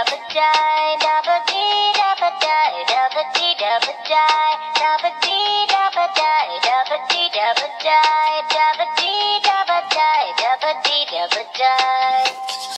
dabba die, dabba dee dabba die, dabba dee dabba die, dabba dee dabba die, dabba dee dabba die, dabba dee dabba die, dabba dee dabba die.